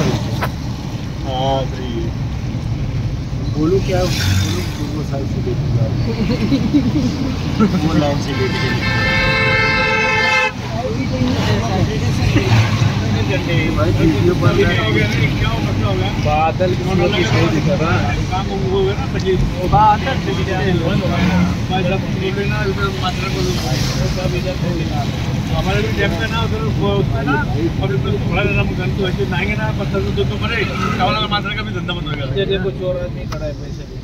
हाँ सही बोलो क्या बोलू साइड से देखूँगा वो लाइन से लेके भाई वीडियो बन रहा है। बादल कौन सूरत ही सही दिखा रहा है। हमारे भी डेप पे ना उधर उसमें ना और इधर थोड़ा जरा हम गन तो ऐसे नाएँगे ना पत्थर तो मरे चावल का मात्रा का भी धंधा बंद हो। गया देखो चोर आदमी खड़ा है पैसे।